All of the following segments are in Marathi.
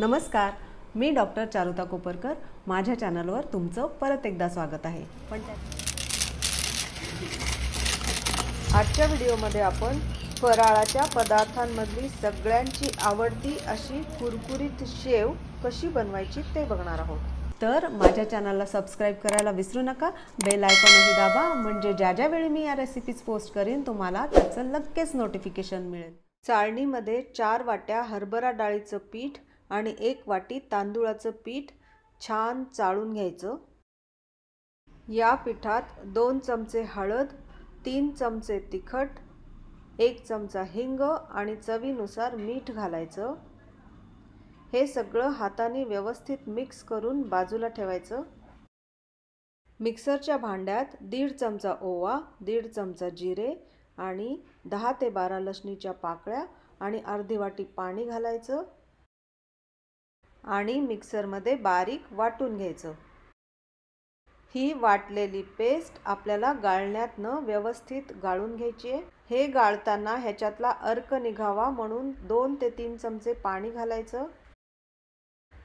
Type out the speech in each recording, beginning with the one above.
नमस्कार मी डॉक्टर चारुता कोपरकर. माझ्या चॅनलवर तुमचं परत एकदा स्वागत आहे. पण आजच्या व्हिडिओमध्ये आपण फराळाच्या पदार्थांमधली सगळ्यांची आवडती अशी कुरकुरीत शेव कशी बनवायची ते बघणार आहोत. तर माझ्या चॅनलला सबस्क्राईब करायला विसरू नका बेल आयकॉनही दाबा म्हणजे ज्या ज्या वेळी मी या रेसिपीज पोस्ट करीन तुम्हाला त्याचं लगेच नोटिफिकेशन मिळेल. चाळणीमध्ये चार वाट्या हरभरा डाळीचं पीठ आणि एक वाटी तांदूळाचं पीठ छान चाळून घ्यायचं. या पिठात दोन चमचे हळद तीन चमचे तिखट एक चमचा हिंग आणि चवीनुसार मीठ घालायचं. हे सगळं हाताने व्यवस्थित मिक्स करून बाजूला ठेवायचं. मिक्सरच्या भांड्यात दीड चमचा ओवा दीड चमचा जिरे आणि दहा ते बारा लसणीच्या पाकळ्या आणि अर्धी वाटी पाणी घालायचं. आणि मिक्सरमध्ये बारीक वाटून घ्यायचं. ही वाटलेली पेस्ट आपल्याला गाळण्यातनं व्यवस्थित गाळून घ्यायची आहे. हे गाळताना ह्याच्यातला अर्क निघावा म्हणून दोन ते तीन चमचे पाणी घालायचं.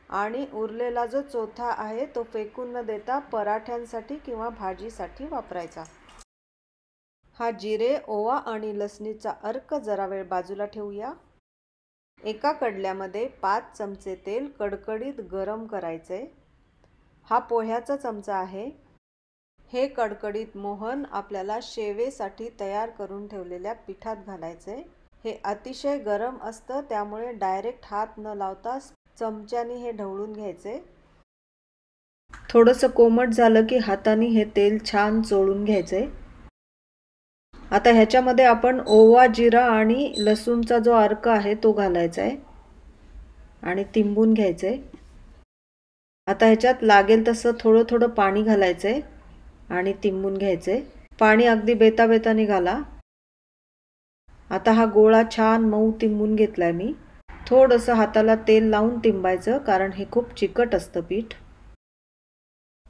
आणि उरलेला जो चोथा आहे तो फेकून न देता पराठ्यांसाठी किंवा भाजीसाठी वापरायचा. हा जिरे ओवा आणि लसणीचा अर्क जरा वेळ बाजूला ठेवूया. एका कडल्यामध्ये पाच चमचे तेल कडकडीत गरम करायचे. हा पोह्याचा चमचा आहे. हे कडकडीत मोहन आपल्याला शेवेसाठी तयार करून ठेवलेल्या पिठात घालायचे. हे अतिशय गरम असतं त्यामुळे डायरेक्ट हात न लावता चमच्याने हे ढवळून घ्यायचे. थोडंसं कोमट झालं की हाताने हे तेल छान चोळून घ्यायचे. आता ह्याच्यामध्ये आपण ओवा जिरा आणि लसूणचा जो अर्क आहे तो घालायचा आहे. आणि तिंबून घ्यायचं आहे आता ह्याच्यात लागेल तसं थोडं थोडं पाणी घालायचं आहे आणि तिंबून घ्यायचं आहे पाणी अगदी बेताबेताने घाला. आता हा गोळा छान मऊ तिंबून घेतला आहे मी. थोडंसं हाताला तेल लावून तिंबायचं कारण हे खूप चिकट असतं पीठ.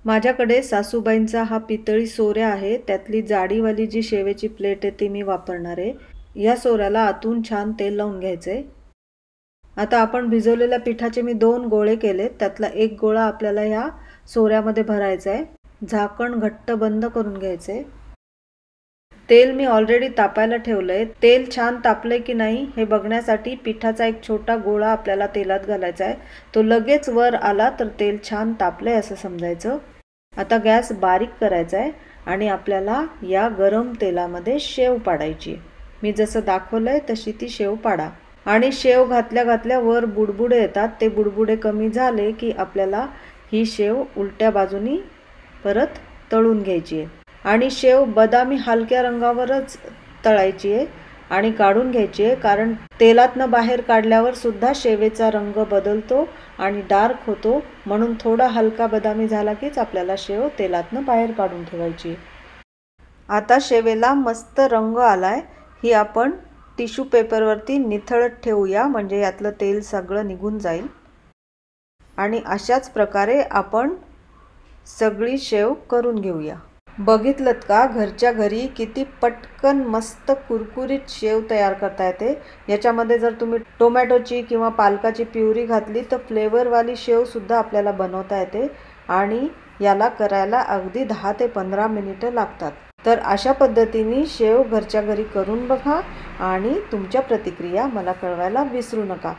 माझ्याकडे सासूबाईंचा हा पितळी सोऱ्या आहे त्यातली जाडीवाली जी शेवेची प्लेट आहे ती मी वापरणार. आहे या सोऱ्याला आतून छान तेल लावून घ्यायचे. आता आपण भिजवलेल्या पिठाचे मी दोन गोळे केले त्यातला एक गोळा आपल्याला ह्या सोऱ्यामध्ये भरायचा आहे. झाकण घट्ट बंद करून घ्यायचे. तेल मी ऑलरेडी तापायला ठेवलं आहे तेल छान तापलंय की नाही हे बघण्यासाठी पिठाचा एक छोटा गोळा आपल्याला तेलात घालायचा आहे. तो लगेच वर आला तर तेल छान तापलंय असं समजायचं. आता गॅस बारीक करायचा आहे आणि आपल्याला या गरम तेलामध्ये शेव पाडायची मी जसं दाखवलं आहे तशी ती शेव पाडा. आणि शेव घातल्या घातल्या वर बुडबुडे येतात. ते बुडबुडे कमी झाले की आपल्याला ही शेव उलट्या बाजूनी परत तळून घ्यायची आहे. आणि शेव बदामी हलक्या रंगावरच तळायची आहे आणि काढून घ्यायची आहे कारण तेलातनं बाहेर काढल्यावर सुद्धा शेवेचा रंग बदलतो आणि डार्क होतो. म्हणून थोडा हलका बदामी झाला कीच आपल्याला शेव तेलातनं बाहेर काढून ठेवायची आता शेवेला मस्त रंग आलाय. ही आपण टिश्यू पेपरवरती निथळत ठेवूया म्हणजे यातलं तेल सगळं निघून जाईल. आणि अशाच प्रकारे आपण सगळी शेव करून घेऊया. बघितलं का? घरच्या घरी किती पटकन मस्त कुरकुरीत शेव तयार करता येते. याच्यामध्ये जर तुम्ही टोमॅटोची किंवा पालकाची प्युरी घातली तर फ्लेवरवाली शेवसुद्धा आपल्याला बनवता येते आणि याला करायला अगदी दहा ते पंधरा मिनिटं लागतात. तर अशा पद्धतीने शेव घरच्या घरी करून बघा आणि तुमच्या प्रतिक्रिया मला कळवायला विसरू नका.